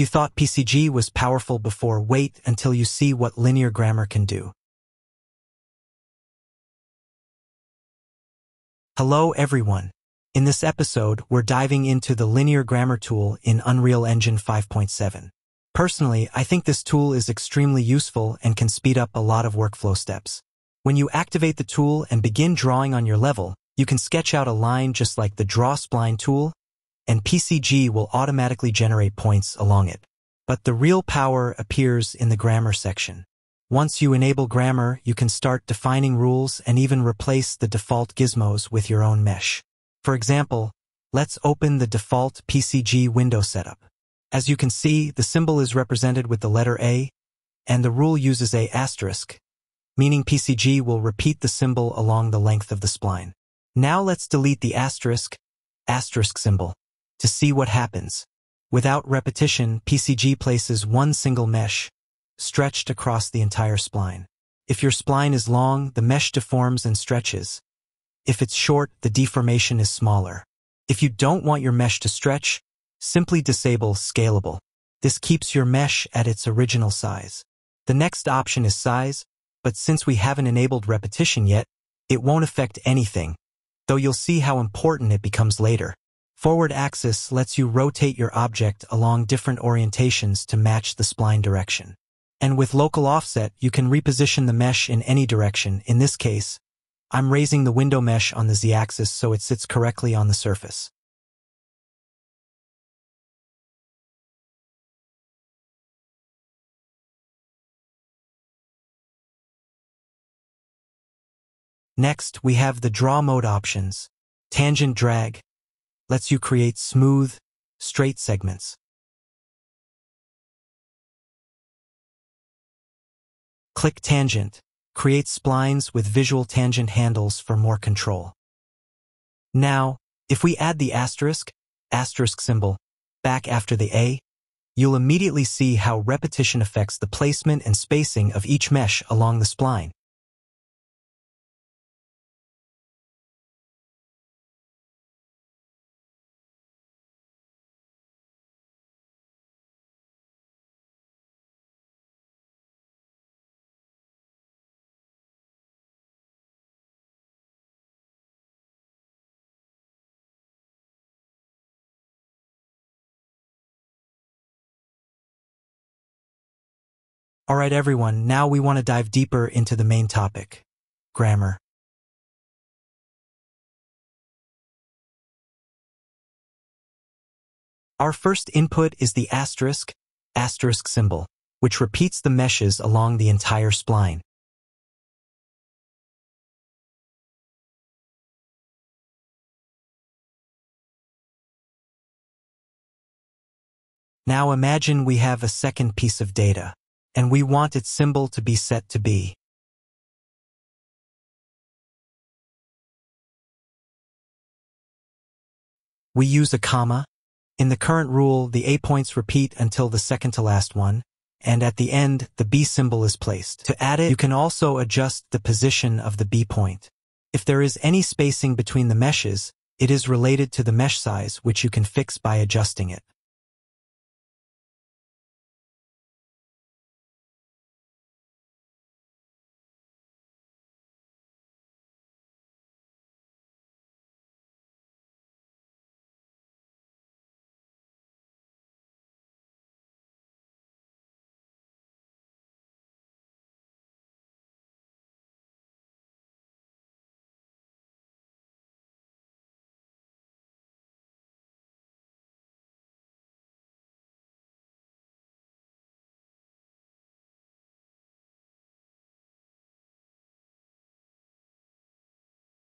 You thought PCG was powerful before, wait until you see what linear grammar can do. Hello everyone. In this episode, we're diving into the linear grammar tool in Unreal Engine 5.7. Personally, I think this tool is extremely useful and can speed up a lot of workflow steps. When you activate the tool and begin drawing on your level, you can sketch out a line just like the Draw Spline tool, and PCG will automatically generate points along it. But the real power appears in the grammar section. Once you enable grammar, you can start defining rules and even replace the default gizmos with your own mesh. For example, let's open the default PCG window setup. As you can see, the symbol is represented with the letter A, and the rule uses a asterisk, meaning PCG will repeat the symbol along the length of the spline. Now let's delete the asterisk, asterisk symbol, to see what happens. Without repetition, PCG places one single mesh, stretched across the entire spline. If your spline is long, the mesh deforms and stretches. If it's short, the deformation is smaller. If you don't want your mesh to stretch, Simply disable Scalable. This keeps your mesh at its original size. The next option is Size, but since we haven't enabled repetition yet, it won't affect anything, though you'll see how important it becomes later. Forward axis lets you rotate your object along different orientations to match the spline direction. And with local offset, you can reposition the mesh in any direction. In this case, I'm raising the window mesh on the z-axis so it sits correctly on the surface. Next, we have the draw mode options. Tangent drag lets you create smooth, straight segments. Click tangent, create splines with visual tangent handles for more control. Now, if we add the asterisk, asterisk symbol, back after the A, you'll immediately see how repetition affects the placement and spacing of each mesh along the spline. Alright everyone, now we want to dive deeper into the main topic, grammar. Our first input is the asterisk, asterisk symbol, which repeats the meshes along the entire spline. Now imagine we have a second piece of data and we want its symbol to be set to B. We use a comma. In the current rule, the A points repeat until the second to last one, and at the end, the B symbol is placed. To add it, you can also adjust the position of the B point. If there is any spacing between the meshes, it is related to the mesh size, which you can fix by adjusting it.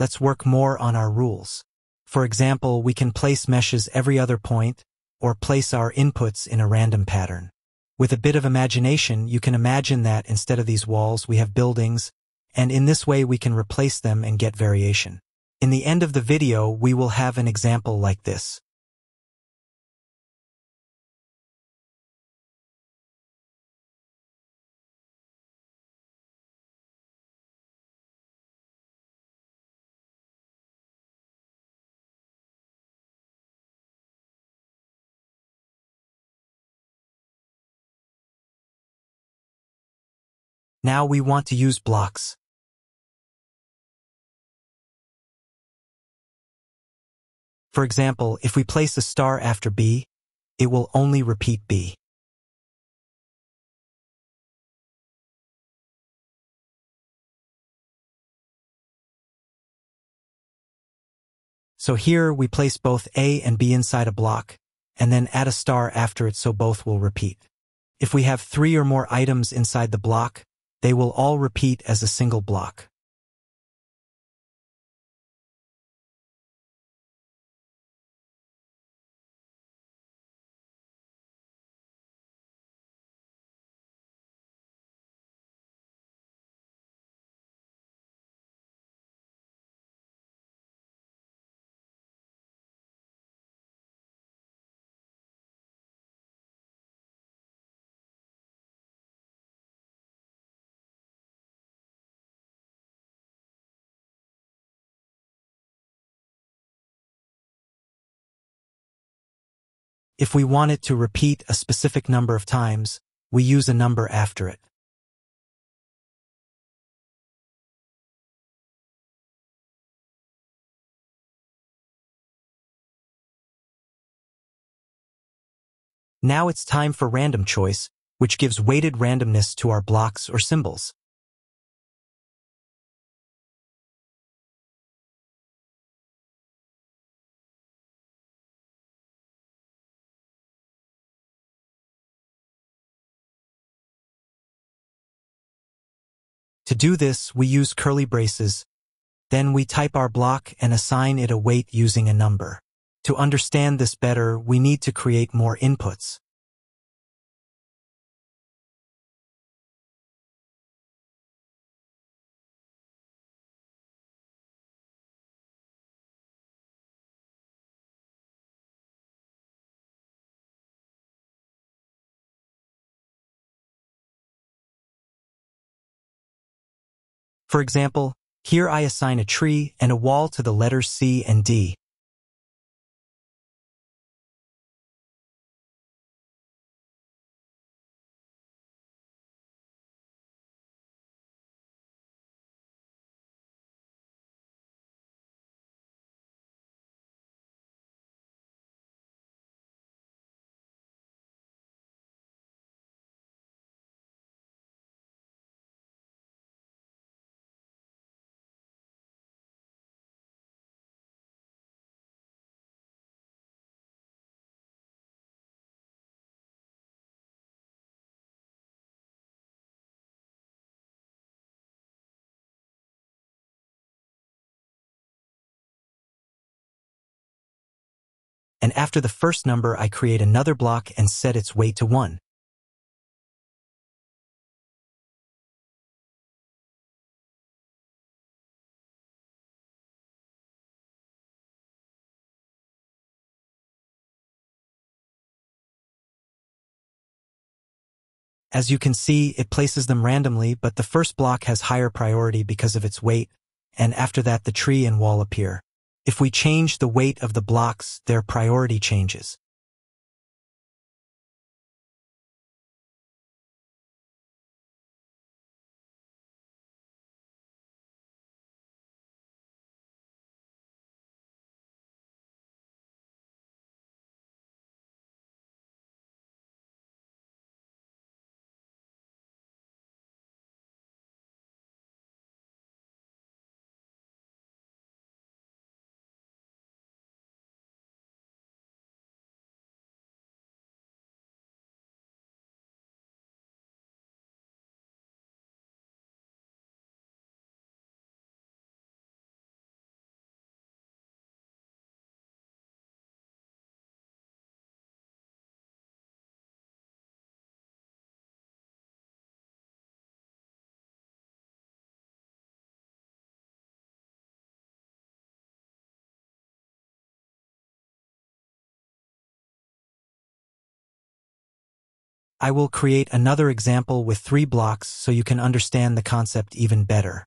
Let's work more on our rules. For example, we can place meshes every other point or place our inputs in a random pattern. With a bit of imagination, you can imagine that instead of these walls, we have buildings, and in this way we can replace them and get variation. In the end of the video, we will have an example like this. Now we want to use blocks. For example, if we place a star after B, it will only repeat B. So here we place both A and B inside a block, and then add a star after it so both will repeat. If we have three or more items inside the block, they will all repeat as a single block. If we want it to repeat a specific number of times, we use a number after it. Now it's time for random choice, which gives weighted randomness to our blocks or symbols. To do this, we use curly braces. Then we type our block and assign it a weight using a number. To understand this better, we need to create more inputs. For example, here I assign a tree and a wall to the letters C and D. and after the first number I create another block and set its weight to 1. As you can see, it places them randomly, but the first block has higher priority because of its weight, and after that the tree and wall appear. If we change the weight of the blocks, their priority changes. I will create another example with three blocks so you can understand the concept even better.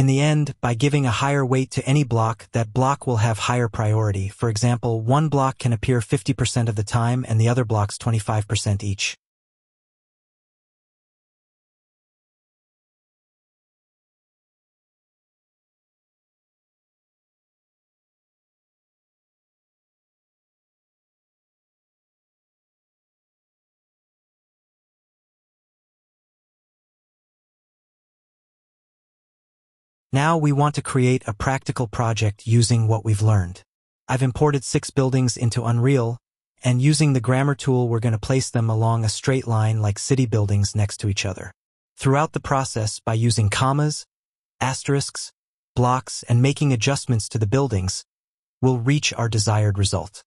In the end, by giving a higher weight to any block, that block will have higher priority. For example, one block can appear 50% of the time and the other blocks 25% each. Now we want to create a practical project using what we've learned. I've imported six buildings into Unreal, and using the grammar tool we're going to place them along a straight line like city buildings next to each other. Throughout the process, by using commas, asterisks, blocks, and making adjustments to the buildings, we'll reach our desired result.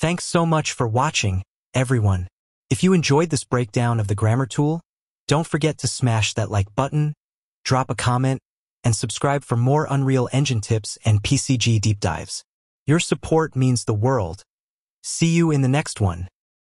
Thanks so much for watching, everyone. If you enjoyed this breakdown of the grammar tool, don't forget to smash that like button, drop a comment, and subscribe for more Unreal Engine tips and PCG deep dives. Your support means the world. See you in the next one.